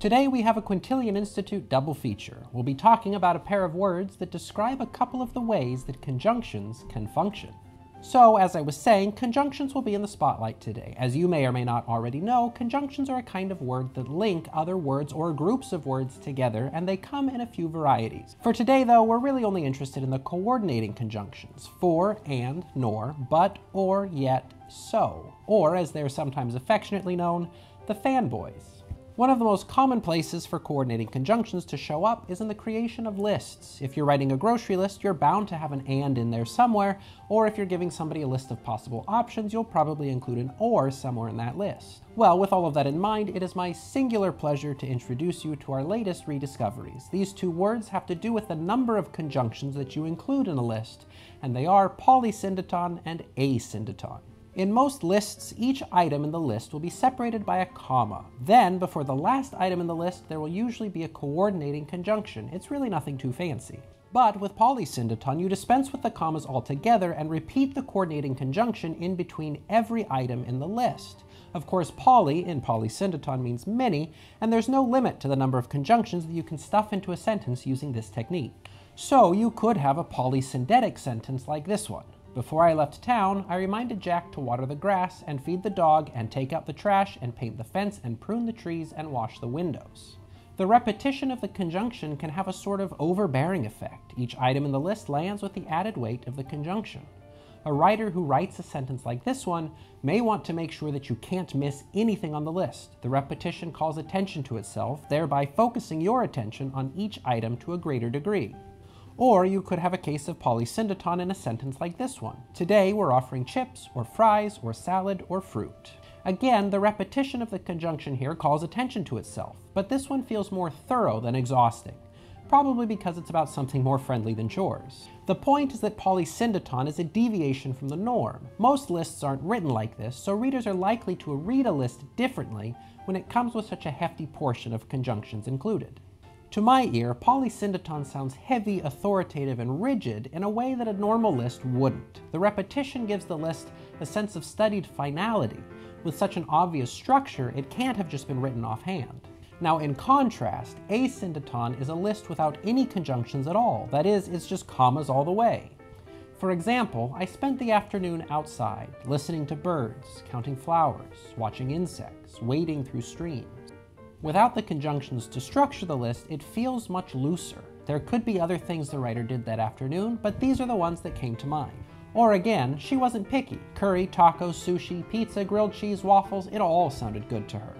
Today we have a Quintilian Institute double feature. We'll be talking about a pair of words that describe a couple of the ways that conjunctions can function. So, as I was saying, conjunctions will be in the spotlight today. As you may or may not already know, conjunctions are a kind of word that link other words or groups of words together, and they come in a few varieties. For today, though, we're really only interested in the coordinating conjunctions for, and, nor, but, or, yet, so, or as they're sometimes affectionately known, the fanboys. One of the most common places for coordinating conjunctions to show up is in the creation of lists. If you're writing a grocery list, you're bound to have an and in there somewhere, or if you're giving somebody a list of possible options, you'll probably include an or somewhere in that list. Well, with all of that in mind, it is my singular pleasure to introduce you to our latest rediscoveries. These two words have to do with the number of conjunctions that you include in a list, and they are polysyndeton and asyndeton. In most lists, each item in the list will be separated by a comma. Then, before the last item in the list, there will usually be a coordinating conjunction. It's really nothing too fancy. But with polysyndeton, you dispense with the commas altogether and repeat the coordinating conjunction in between every item in the list. Of course, poly in polysyndeton means many, and there's no limit to the number of conjunctions that you can stuff into a sentence using this technique. So you could have a polysyndetic sentence like this one. Before I left town, I reminded Jack to water the grass and feed the dog and take out the trash and paint the fence and prune the trees and wash the windows. The repetition of the conjunction can have a sort of overbearing effect. Each item in the list lands with the added weight of the conjunction. A writer who writes a sentence like this one may want to make sure that you can't miss anything on the list. The repetition calls attention to itself, thereby focusing your attention on each item to a greater degree. Or you could have a case of polysyndeton in a sentence like this one. Today we're offering chips, or fries, or salad, or fruit. Again, the repetition of the conjunction here calls attention to itself, but this one feels more thorough than exhausting, probably because it's about something more friendly than chores. The point is that polysyndeton is a deviation from the norm. Most lists aren't written like this, so readers are likely to read a list differently when it comes with such a hefty portion of conjunctions included. To my ear, polysyndeton sounds heavy, authoritative, and rigid in a way that a normal list wouldn't. The repetition gives the list a sense of studied finality. With such an obvious structure, it can't have just been written offhand. Now, in contrast, asyndeton is a list without any conjunctions at all. That is, it's just commas all the way. For example, I spent the afternoon outside, listening to birds, counting flowers, watching insects, wading through streams. Without the conjunctions to structure the list, it feels much looser. There could be other things the writer did that afternoon, but these are the ones that came to mind. Or again, she wasn't picky. Curry, tacos, sushi, pizza, grilled cheese, waffles, it all sounded good to her.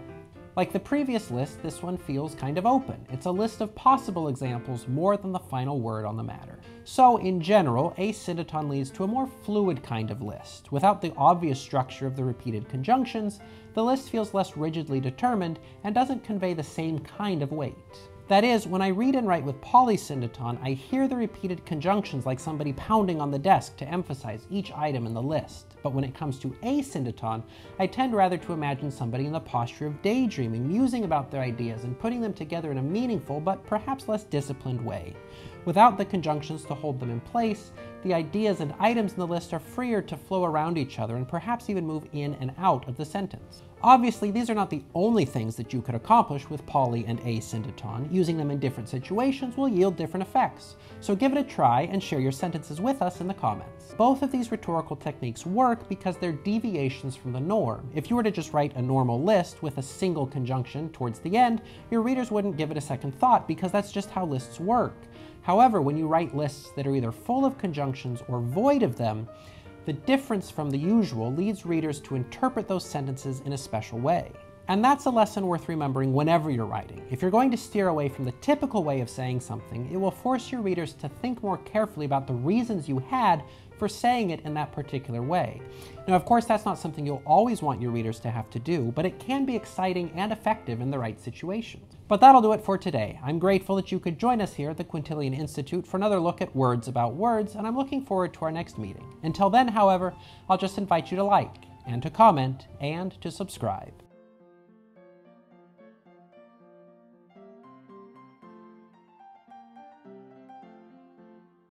Like the previous list, this one feels kind of open. It's a list of possible examples more than the final word on the matter. So, in general, asyndeton leads to a more fluid kind of list. Without the obvious structure of the repeated conjunctions, the list feels less rigidly determined and doesn't convey the same kind of weight. That is, when I read and write with polysyndeton, I hear the repeated conjunctions like somebody pounding on the desk to emphasize each item in the list. But when it comes to asyndeton, I tend rather to imagine somebody in the posture of daydreaming, musing about their ideas and putting them together in a meaningful but perhaps less disciplined way. Without the conjunctions to hold them in place, the ideas and items in the list are freer to flow around each other and perhaps even move in and out of the sentence. Obviously, these are not the only things that you could accomplish with poly and asyndeton. Using them in different situations will yield different effects. So give it a try and share your sentences with us in the comments. Both of these rhetorical techniques work because they're deviations from the norm. If you were to just write a normal list with a single conjunction towards the end, your readers wouldn't give it a second thought because that's just how lists work. However, when you write lists that are either full of conjunctions or void of them, the difference from the usual leads readers to interpret those sentences in a special way. And that's a lesson worth remembering whenever you're writing. If you're going to steer away from the typical way of saying something, it will force your readers to think more carefully about the reasons you had for saying it in that particular way. Now, of course, that's not something you'll always want your readers to have to do, but it can be exciting and effective in the right situations. But that'll do it for today. I'm grateful that you could join us here at the Quintilian Institute for another look at words about words, and I'm looking forward to our next meeting. Until then, however, I'll just invite you to like, and to comment, and to subscribe.